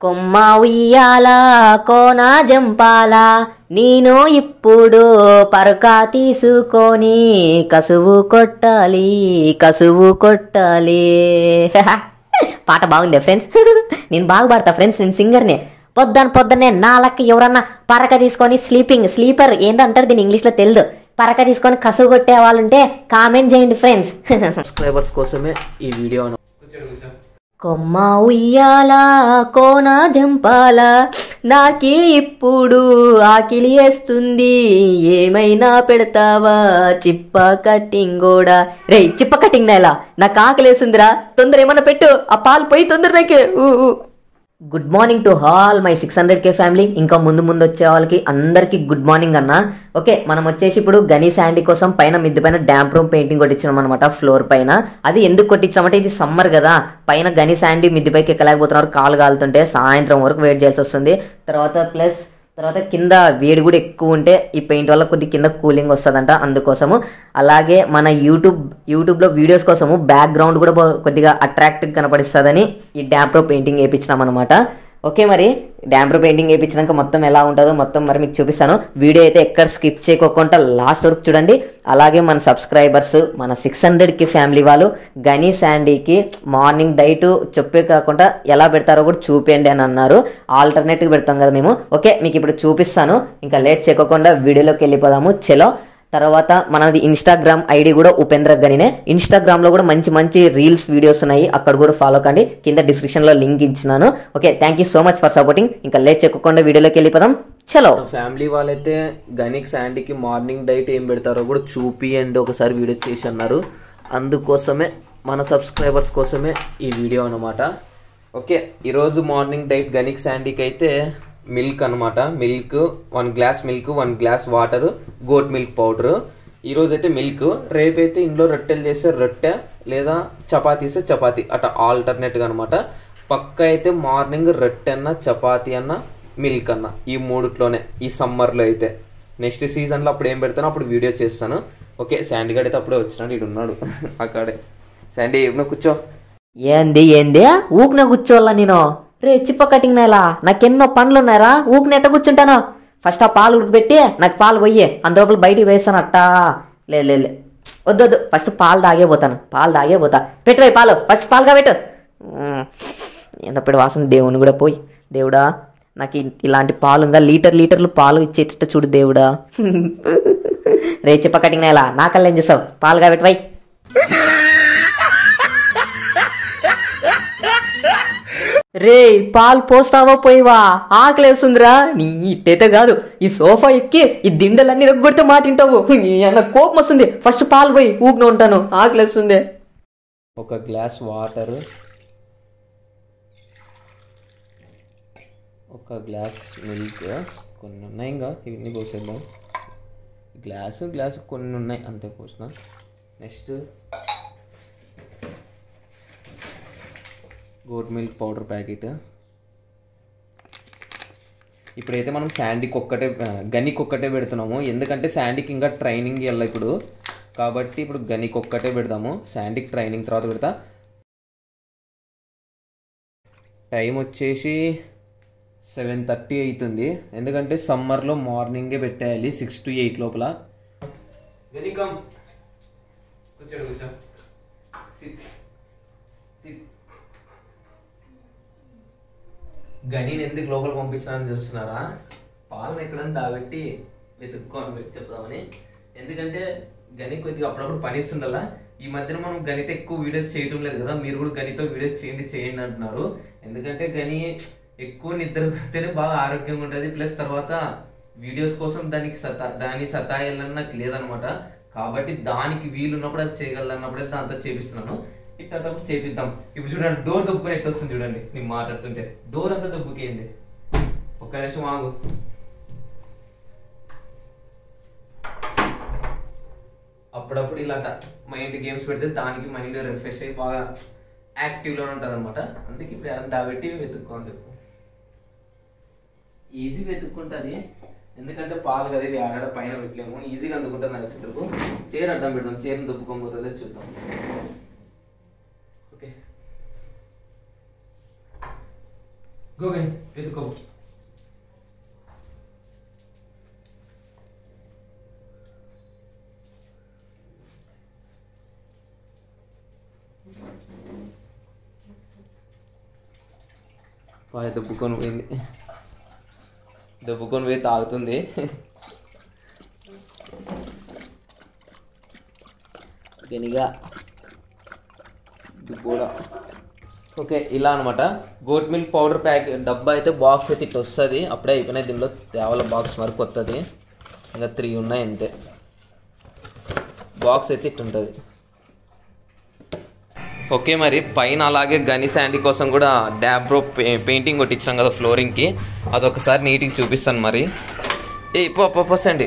కొమ్మ ఉయ్యాల కోన జంపాల నేను ఇప్పుడు పరక తీసుకొని కసువు కొట్టాలి కసువు కొట్టాలి. పాట బాగుంది ఫ్రెండ్స్. నేను బాగా పాడతా ఫ్రెండ్స్ నేను సింగర్నే. పొద్దున పొద్దున్నే నా లెక్క ఎవరన్నా పరక తీసుకొని స్లీపింగ్ స్లీపర్ ఏందంటారు దీని ఇంగ్లీష్లో తెలియదు పరక తీసుకొని కసువు కొట్టే వాళ్ళు ఉంటే కామెంట్ చేయండి ఫ్రెండ్స్. సబ్స్క్రైబర్స్ కోసమే ఈ వీడియో కొమ్మ ఉయ్యాల కోన జంపాల? నాకి ఇప్పుడు ఆకిలి వేస్తుంది. ఏమైనా పెడతావా? చిప్ప కట్టింగ్ కూడా. రే చిప్ప కట్టింగ్ నేలా. నాకు ఆకలేస్తుందిరా తొందర ఏమన్నా పెట్టు. ఆ పాలు పోయి తొందర నాకే ఊ. Good morning to all my six hundred K family ఇంకా ముందు ముందు వచ్చే వాళ్ళకి అందరికీ గుడ్ మార్నింగ్ అన్న. ఓకే మనం వచ్చేసి ఇప్పుడు గనీ శాండీ కోసం పైన మిద్ది పైన డ్యాంప్ రూమ్ పెయింటింగ్ కొట్టించాం అనమాట ఫ్లోర్ పైన. అది ఎందుకు కొట్టించామంటే ఇది సమ్మర్ కదా. పైన గనీ శాండీ మిద్దిపైకి ఎక్కలేకపోతున్నారు కాలు కాలుతుంటే సాయంత్రం వరకు వెయిట్ చేయాల్సి వస్తుంది. తర్వాత ప్లస్ తర్వాత కింద వేడి కూడా ఎక్కువ ఉంటే ఈ పెయింట్ వల్ల కొద్ది కింద కూలింగ్ వస్తుందంట అందుకోసము. అలాగే మన యూట్యూబ్ యూట్యూబ్లో వీడియోస్ కోసము బ్యాక్గ్రౌండ్ కూడా కొద్దిగా అట్రాక్టివ్ కనపడిస్తుందని ఈ డ్యాప్రో పెయింటింగ్ వేయించినాం అనమాట ఓకే మరి డాంపర్ పెయింటింగ్ వేయించినాక మొత్తం ఎలా ఉంటుందో మొత్తం మరి మీకు చూపిస్తాను. వీడియో అయితే ఎక్కడ స్కిప్ చేయకోకుండా లాస్ట్ వరకు చూడండి. అలాగే మన సబ్స్క్రైబర్స్ మన సిక్స్ హండ్రెడ్కి ఫ్యామిలీ వాళ్ళు గనీ శాండీకి మార్నింగ్ డైట్ చెప్పే కాకుండా ఎలా పెడతారో కూడా చూపించండి అని అన్నారు. ఆల్టర్నేటివ్ పెడతాం కదా మేము. ఓకే మీకు ఇప్పుడు చూపిస్తాను. ఇంకా లేట్ చేయకోకుండా వీడియోలోకి వెళ్ళిపోదాము. చలో. తర్వాత మనది ఇన్స్టాగ్రామ్ ఐడి కూడా ఉపేంద్ర గనినే. ఇన్స్టాగ్రామ్లో కూడా మంచి మంచి రీల్స్ వీడియోస్ ఉన్నాయి. అక్కడ కూడా ఫాలో కండి. కింద డిస్క్రిప్షన్లో లింక్ ఇచ్చినాను. Okay thank you so much for supporting ఇంకా లేట్ చెక్కకుండా వీడియోలోకి వెళ్ళిపోదాం. చలో. ఫ్యామిలీ వాళ్ళైతే గనిక్ శాండీకి మార్నింగ్ డైట్ ఏం పెడతారో కూడా చూపియండి. ఒకసారి వీడియో చేసి అన్నారు. అందుకోసమే మన సబ్స్క్రైబర్స్ కోసమే ఈ వీడియో అనమాట ఓకే ఈరోజు మార్నింగ్ డైట్ గనిక్ శాండీకి అయితే మిల్క్ అనమాట milk one glass milk one glass water goat milk powder. ఈరోజు అయితే మిల్క్. రేపైతే ఇంట్లో రొట్టెలు చేస్తే రొట్టె లేదా చపాతీ చేస్తే చపాతీ. అట్లా ఆల్టర్నేట్గా అనమాట పక్క అయితే మార్నింగ్ రొట్టె అన్న చపాతీ అన్న మిల్క్ అన్న. ఈ మూడిట్లోనే. ఈ సమ్మర్లో అయితే. నెక్స్ట్ సీజన్లో అప్పుడు ఏం పెడతానో అప్పుడు వీడియో చేస్తాను. ఓకే శాండీ గడ్ అయితే అప్పుడే వచ్చినాడు. ఇడు ఉన్నాడు అక్కడే. శాండీ నువ్వు కూర్చో. ఏంది ఏంది? ఊకునే కూర్చోవాలా నేను? రే చిప్ప కటింగ్ నేలా నాకెన్నో పనులు ఉన్నారా ఊకునే ఎట్ట కూర్చుంటాను? ఫస్ట్ ఆ పాలు ఉడికిపెట్టి నాకు పాలు పోయి అందులోపల బయటికి వేస్తాను అట్టా లేదు వద్దొద్దు ఫస్ట్ పాలు తాగే పోతాను పాలు తాగే పోతా. పెట్టువై పాలు ఫస్ట్ పాలుగా పెట్టు. మ్మ్. ఎంతప్పుడు వాసన దేవుని కూడా పోయి. దేవుడా నాకు ఇలాంటి పాలు ఇంకా లీటర్ లీటర్లు పాలు ఇచ్చేటట్టు చూడు దేవుడా. రే చిప్ప కటింగ్ నేలా నాకల్లా ఏం చేస్తావు పాలుగా పెట్టువై రే పాలు పోస్తావా పోయివా? ఆకలేస్తుందిరా. నీ ఇట్టేతే కాదు ఈ సోఫా ఎక్కి ఈ దిండలన్నీ రగ్గొడితే మాటింటావు. అన్న కోపం వస్తుంది? ఫస్ట్ పాలు పోయి ఊపిన ఉంటాను. ఆకలేస్తుంది. ఒక గ్లాస్ వాటర్. ఒక గ్లాస్ మిల్క్. కొన్ని ఉన్నాయి ఇంకా ఇవన్నీ పోసేద్దాం. గ్లాసు గ్లాసు కొన్ని ఉన్నాయి అంతే పోసిన. Next goat milk powder packet. ఇప్పుడైతే మనం శాండీకి ఒక్కటే గనికి ఒక్కటే పెడుతున్నాము. ఎందుకంటే శాండీకి ఇంకా ట్రైనింగ్ వెళ్ళ ఇప్పుడు. కాబట్టి ఇప్పుడు గనికి ఒక్కటే పెడదాము. శాండీకి ట్రైనింగ్ తర్వాత పెడతా. టైం వచ్చేసి సెవెన్ థర్టీ అవుతుంది ఎందుకంటే సమ్మర్లో మార్నింగే పెట్టేయాలి సిక్స్ టు ఎయిట్ లోపల. గనికం కూర్చోడు కూర్చో. Sit sit. గనిని ఎందుకు లోపల పంపించాలని చూస్తున్నారా? పాలను ఎక్కడని దాబెట్టి వెతుక్కోని పెట్టి చెప్దామని. ఎందుకంటే గని కొద్దిగా అప్పుడప్పుడు పనిస్తుండాలా ఈ మధ్యన మనం గణిత ఎక్కువ వీడియోస్ చేయటం లేదు కదా. మీరు కూడా గనితో వీడియోస్ చేయండి చేయండి అంటున్నారు. ఎందుకంటే గని ఎక్కువ నిద్ర పోతేనే బాగా ఆరోగ్యంగా ఉంటుంది. ప్లస్ తర్వాత వీడియోస్ కోసం దానికి సతా దాని సతాయాలని నాకు లేదనమాట. కాబట్టి దానికి వీలున్నప్పుడు అది చేయగలన్నప్పుడే దాంతో చేపిస్తున్నాను. ఇట్లా తప్పు చేపిద్దాం. ఇప్పుడు చూడండి డోర్ దొబ్బుకొని ఎట్లా వస్తుంది చూడండి. నేను మాట్లాడుతుంటే. డోర్ అంతా దొబ్బుకేంది? ఒక్క నిమిషం ఆగు. అప్పుడప్పుడు ఇలాంట మైండ్ గేమ్స్ పెడితే దానికి మైండ్ రిఫ్రెష్ అయ్యి బాగా యాక్టివ్లో ఉంటుంది అనమాట అందుకే ఇప్పుడు అంతా దాబెట్టి వెతుక్కోని చెప్పు. ఈజీ వెతుక్కుంటుంది. ఎందుకంటే పాలు కదా ఇవి ఆడ పైన పెట్టలేము. ఈజీగా అందుకుంటుంది నాకు చేరు చీర అడ్డం పెడదాం. చీరను దుబ్బుకోబోతుందో చూద్దాం. ఓకే గో గని ఎత్తుకో పాయ దెబ్బకొని పోయింది దెబ్బకొని పోయి తాగుతుంది గనిగా ఇది కూడా. ఓకే ఇలా అనమాట గోట్ మిల్క్ పౌడర్ ప్యాక్ డబ్బా అయితే బాక్స్ అయితే ఇట్లా వస్తుంది. అప్పుడే అయిపోయినాయి. దీనిలో తేవాల బాక్స్ వరకు వస్తుంది ఇంకా త్రీ ఉన్నాయి అంతే. బాక్స్ అయితే ఇట్లా ఉంటుంది. ఓకే మరి పైన అలాగే గని శాండీ కోసం కూడా డాబ్రో పెయింటింగ్ కొట్టించాం కదా ఫ్లోరింగ్కి అదొకసారి నీట్గా చూపిస్తాను మరి. ఏ ఇప్పు అప్పసండి సండి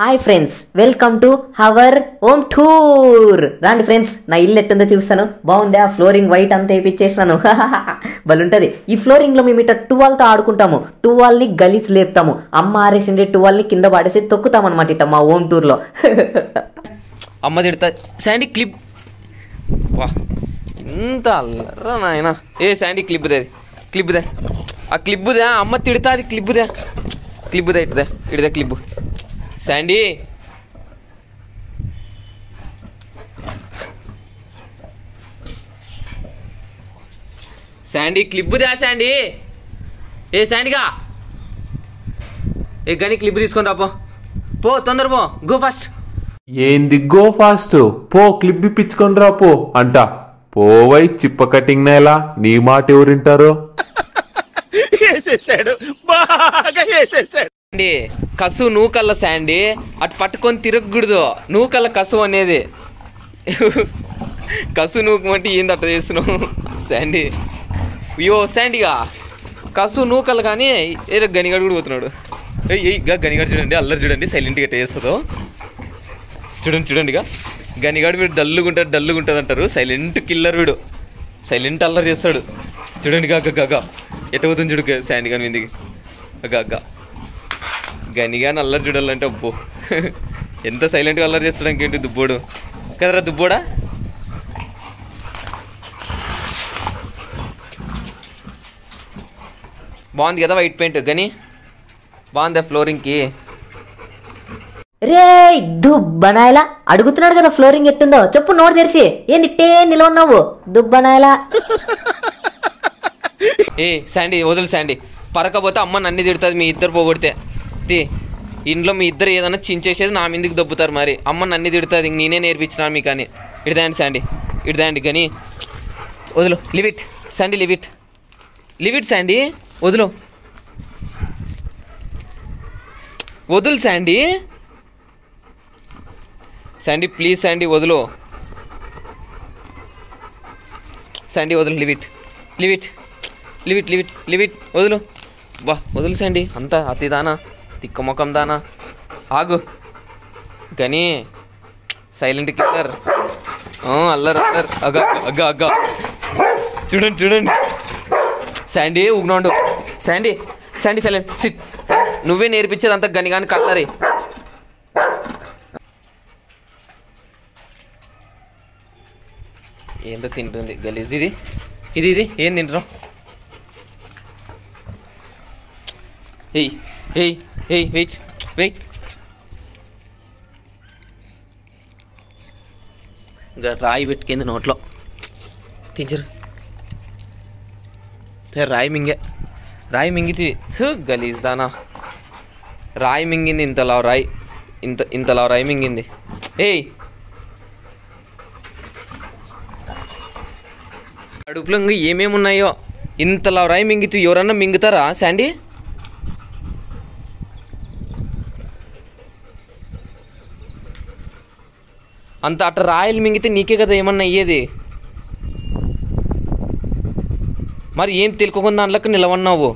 hi friends welcome to our home tour రాండి ఫ్రెండ్స్ నా ఇల్లు ఎట్టుందో చూపిస్తాను. బాగుందా? ఫ్లోరింగ్ వైట్ అంతా వేయించేసినాను బలుంటది ఈ ఫ్లోరింగ్లో మేము ఇట్లా టువాల్తో ఆడుకుంటాము. టువాల్ని గలీజ్ లేపుతాము. అమ్మ ఆరేసిండే టువాల్ని కింద పడేసి తొక్కుతాం అనమాట ఇట్ట మా హోమ్ టూర్లో అమ్మ తిడతా. శాండీ క్లిప్ వా ఇంత అల్లరా నాయన. ఏ శాండీ క్లిప్దే క్లిప్దే ఆ క్లిప్దే అమ్మ తిడతా అది క్లిప్దే క్లిప్దే ఇటుదే. ఇటుదే క్లిప్ శాండీ శాండీ క్లిప్దే శాండీ ఏ శాండీగా ఏ గని క్లిప్ తీసుకొని రా పో. పో తొందర పో. గో ఫాస్ట్ ఏంది గో ఫాస్ట్ పో క్లిప్ ఇప్పించుకొని రా పో అంట. పోవై చిప్ప కటింగ్ నేలా? నీ మాట ఎవరింటారో అండి కసు నూకల్ల శాండీ అటు పట్టుకొని తిరగకూడదు. నూకల్ల కసు అనేది. కసు నూకమంటే ఏంది అట్ట చేస్తున్నావు? శాండీ అయ్యో శాండీగా కసు నూకలు కానీ ఏదో గనిగాడు కూడా పోతున్నాడు. ఏ ఏయ్, గనిగాడు చూడండి అల్లరి చూడండి సైలెంట్గా ఎట్ట చేస్తుందో. చూడండి చూడండిగా గనిగాడు వీడు డల్లుగా ఉంటాడు డల్లుగా ఉంటుంది అంటారు. సైలెంట్ కిల్లర్ వీడు. సైలెంట్ అల్లరి చేస్తాడు. చూడండి గగ్గ గగ్గ ఎట్ట పోతుంది చూడు శాండీ కానీ మీదికి. గగ్గ గనిగా అల్లరి చూడాలంటే అబ్బో. ఎంత సైలెంట్గా అల్లరి చేస్తాడు ఇంకేంటి దుబ్బోడు? కదరా దుబ్బోడా? బాగుంది కదా వైట్ పెయింట్ గని? బాగుందా ఫ్లోరింగ్కి రే దుబ్బనాయలా. అడుగుతున్నాడు కదా ఫ్లోరింగ్ ఎట్టుందో. చెప్పు నోరు తెరిచి. ఏంది ఇట్టే నిలవన్నావు? దుబ్బనాయలా. ఏ శాండీ వదులు శాండీ. పరకపోతే అమ్మ నన్ను తిడుతుంది మీ ఇద్దరు పోగొడితే. తి ఇంట్లో మీ ఇద్దరు ఏదైనా చించేసేది నా మీదకి దొబ్బుతారు మరి. అమ్మ నన్ను తిడుతుంది నేనే నేర్పించినా మీకు అని. ఇడదాండి శాండీ. ఇడదాండి కానీ వదులు leave it Sandy leave it leave it Sandy. వదులు. వదులు శాండీ. శాండీ ప్లీజ్ శాండీ వదులు. శాండీ వదులు leave it leave it leave it leave it leave it వదులు. వా వదులు శాండీ. అంతా అతిదానా. దానా తిక్క దానా. ఆగు. కానీ సైలెంట్ కిల్లర్. అల్లర్ అల్లర్. అగ్గ అగ్గ అగ్గ చూడండి చూడండి. శాండీ ఉగ్నోండు శాండీ శాండీ సైలెంట్. సిట్. నువ్వే నేర్పించేది అంత గని కానీ కల్లరి ఏందో తింటుంది. గలీజ్ ఇది. ఇది ఇది. ఏం తింటున్నావు? ఏయ్ ఏయ్. ఏయ్ వెయిట్ వెయిట్ ఇంకా రాయి పెట్టుకుంది నోట్లో. తించరు రాయి మింగే. రాయి మింగితి థు, గలీజ్ దానా రాయి మింగింది ఇంతలా రాయి. ఇంత ఇంతలా రాయి మింగింది. ఏయ్! కడుపులో ఇంకా ఏమేమి ఉన్నాయో ఇంతలా రాయి మింగితూ ఎవరన్నా మింగుతారా శాండీ? అంత అట్ట రాయలు మింగితే నీకే కదా ఏమన్నా అయ్యేది? మరి ఏం తెలుకోకుండా దాంట్లోకి నిలవన్నావు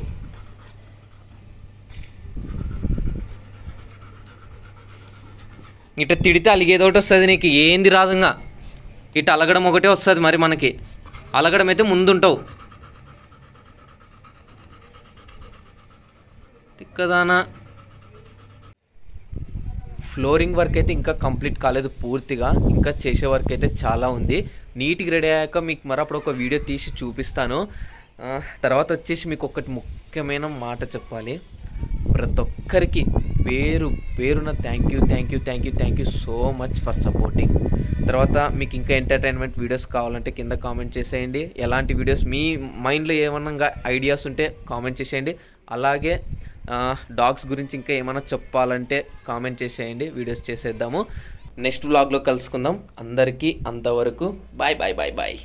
ఇట తిడితే అలిగేది ఒకటి వస్తుంది నీకు ఏంది రాదంగా? ఇట అలగడం ఒకటే వస్తుంది మరి మనకి. అలగడం అయితే ముందుంటావు. తిక్కదానా. ఫ్లోరింగ్ వర్క్ అయితే ఇంకా కంప్లీట్ కాలేదు పూర్తిగా ఇంకా చేసే వర్క్ అయితే చాలా ఉంది. నీట్గా రెడీ అయ్యాక మీకు మరి అప్పుడు ఒక వీడియో తీసి చూపిస్తాను. తర్వాత వచ్చేసి మీకు ఒకటి ముఖ్యమైన మాట చెప్పాలి. ప్రతి ఒక్కరికి పేరు పేరున thank you thank you thank you thank you so much for supporting తర్వాత మీకు ఇంకా ఎంటర్టైన్మెంట్ వీడియోస్ కావాలంటే కింద కామెంట్ చేసేయండి. ఎలాంటి వీడియోస్ మీ మైండ్లో ఏమన్నా ఐడియాస్ ఉంటే కామెంట్ చేసేయండి. అలాగే డాగ్స్ గురించి ఇంకా ఏమైనా చెప్పాలంటే కామెంట్ చేసేయండి వీడియోస్ చేసేద్దాము. నెక్స్ట్ వ్లాగ్లో కలుసుకుందాం. అందరికీ అంతవరకు బాయ్ బాయ్ బాయ్ బాయ్.